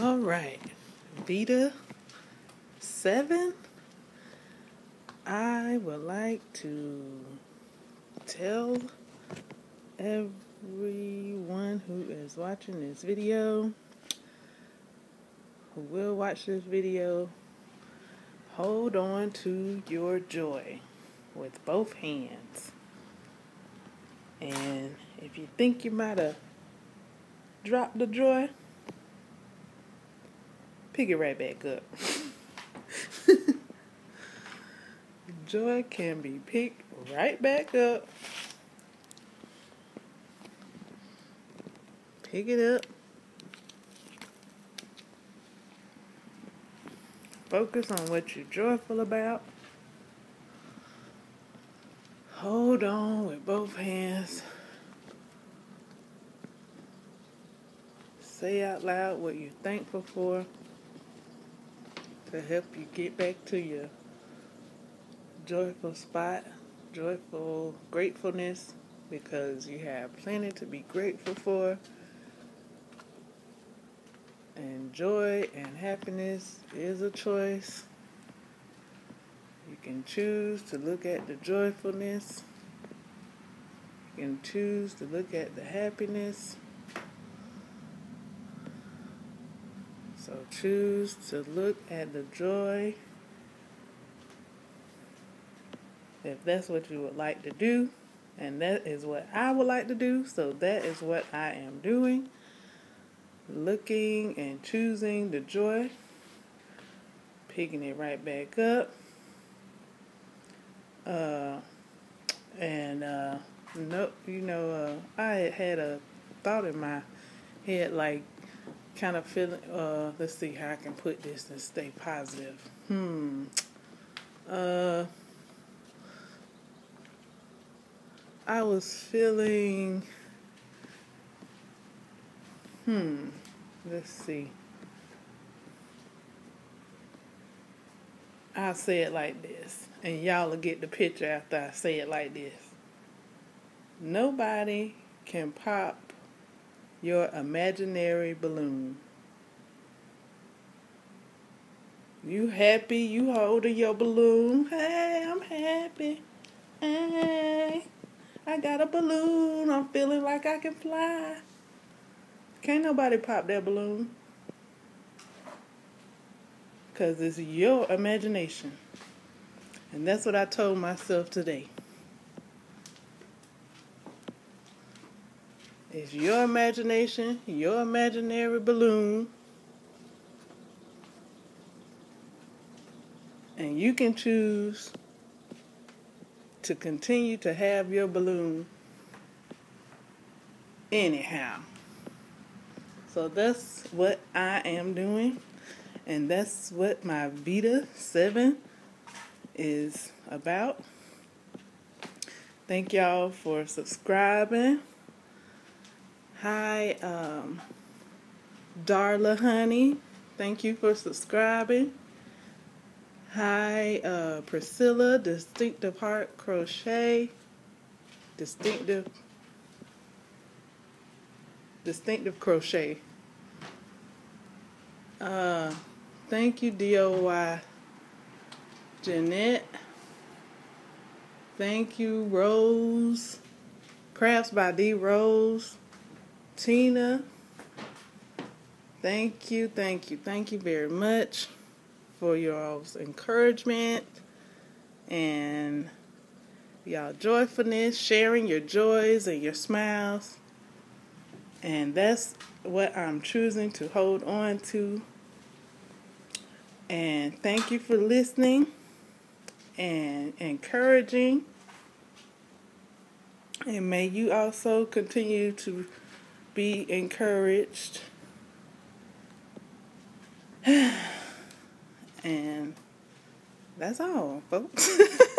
All right, VEDA 7. I would like to tell everyone who is watching this video, who will watch this video, hold on to your joy with both hands. And if you think you might have dropped the joy, pick it right back up. Joy can be picked right back up. Pick it up. Focus on what you're joyful about. Hold on with both hands. Say out loud what you're thankful for to help you get back to your joyful spot, joyful gratefulness, because you have plenty to be grateful for. And joy and happiness is a choice. You can choose to look at the joyfulness. You can choose to look at the happiness. So choose to look at the joy if that's what you would like to do. And that is what I would like to do. So that is what I am doing. Looking and choosing the joy. Picking it right back up. Uh, and uh, you know, uh, I had a thought in my head like kind of feeling uh let's see how I can put this and stay positive. Hmm. Uh I was feeling hmm let's see. I'll say it like this, and y'all will get the picture after I say it like this. Nobody can pop your imaginary balloon. You happy? You holding your balloon? Hey, I'm happy. Hey, I got a balloon. I'm feeling like I can fly. Can't nobody pop that balloon. Because it's your imagination. And that's what I told myself today. It's your imagination, your imaginary balloon. And you can choose to continue to have your balloon anyhow. So that's what I am doing. And that's what my VEDA 7 is about. Thank y'all for subscribing. Hi, um, Darla Honey. Thank you for subscribing. Hi, uh, Priscilla, Distinctive Heart Crochet. Distinctive. Distinctive Crochet. Uh, thank you, DOY Jeanette. Thank you, Rose. Crafts by D Rose. Tina, thank you, thank you, thank you very much for your encouragement and y'all joyfulness, sharing your joys and your smiles. And that's what I'm choosing to hold on to. And thank you for listening and encouraging. And may you also continue to be encouraged. and that's all, folks.